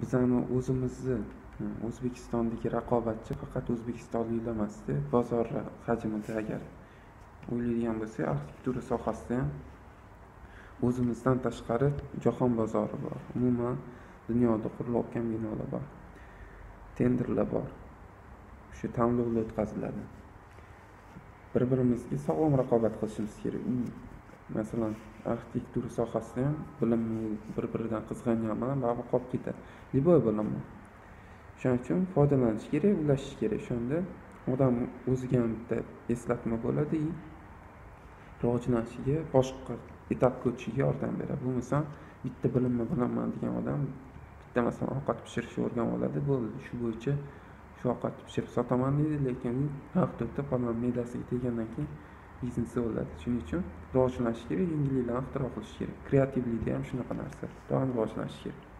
bizani o'zimizni e, o'zbekistondagi raqobatchi faqat o'zbekistonliklar emasda e, bozor hajmida agar o'ylaydigan bo'lsak arxitektura sohasida ham o'zimizdan tashqari jahon bozori bor. Umuman dunyoda qurilayotgan binolar bor tenderlar bor. O'sha tanlovlar o'tkaziladi. Bir birimizga sog'lom raqobat qilishimiz kerak. Masalan arxitektura sohasida ham bilimni bir biridan qizg'angan bilan baribir qolib ketadi. Любой bilimni shuning uchun foydalanish kerak ulashish kerak. O'shanda odam o'ziga ham bitta eslatma bo'ladi и rivojlanishiga boshqa etapga o'tishiga yordam beradi. Bo'lmasam bitta bilimni bilaman degan odam bitta masalan ovqat pishirishni o'rganib oladi bo'ldi shu bo'yicha shu ovqatni pishirib sotaman deydi lekin u vaqt o'tib odamni me'dasiga tegandan keyin biznesi bo'ladi shuning uchun rivojlanishi kerak yengilliklarni ixtiro qilish kerak. Kreativlikni ham shunaqa narsa. Doim rivojlanishi kerak.